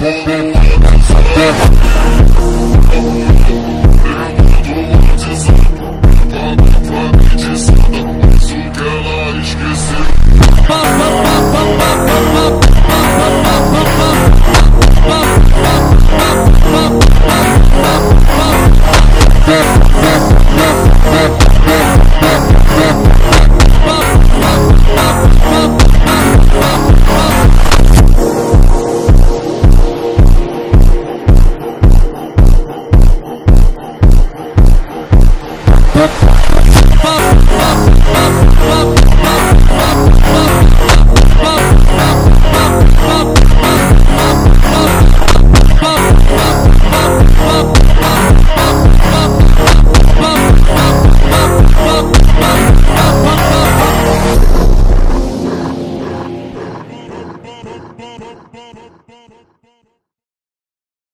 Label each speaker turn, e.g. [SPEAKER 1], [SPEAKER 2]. [SPEAKER 1] Música